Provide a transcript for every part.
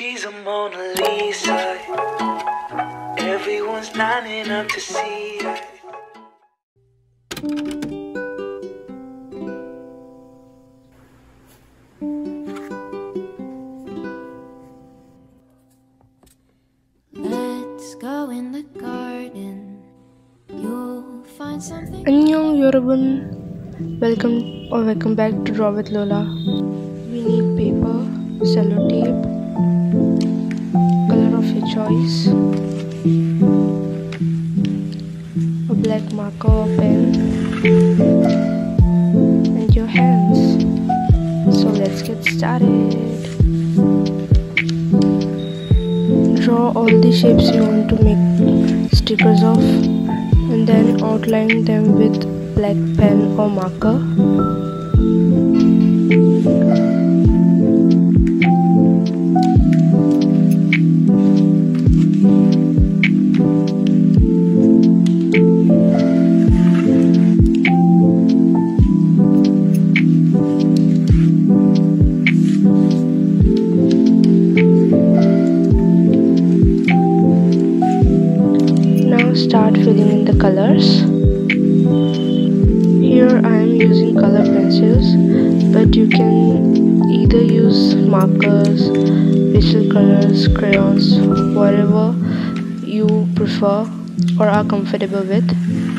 She's a Mona Lisa. Everyone's lining up to see her. Let's go in the garden. You'll find something. Annyeong Yorubun. Welcome or welcome back to Draw with Lola. We need paper, sellotape, color of your choice, a black marker pen, and your hands. So let's get started. Draw all the shapes you want to make stickers of and then outline them with black pen or marker. Colors. Here I am using color pencils, but you can either use markers, pastel colors, crayons, whatever you prefer or are comfortable with.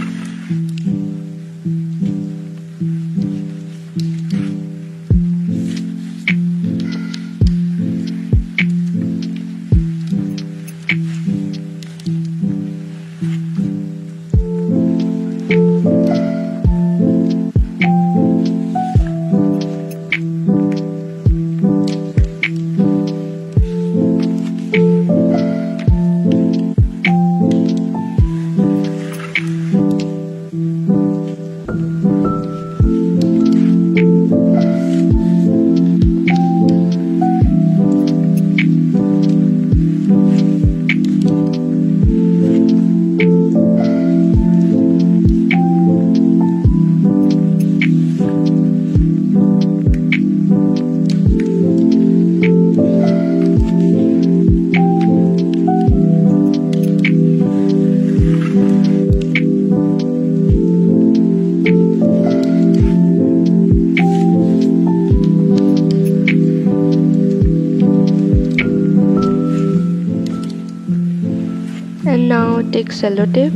And now take sellotape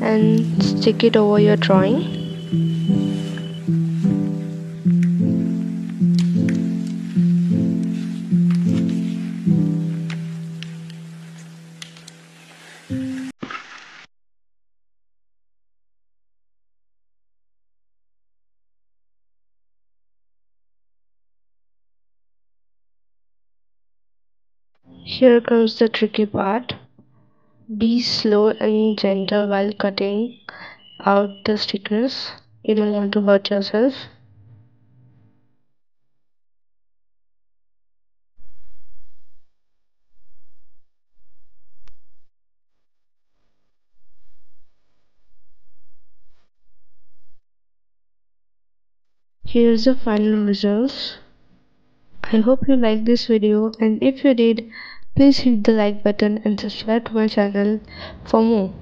and stick it over your drawing. Here comes the tricky part. Be slow and gentle while cutting out the stickers. You don't want to hurt yourself. Here's the final results. I hope you liked this video and if you did, please hit the like button and subscribe to my channel for more.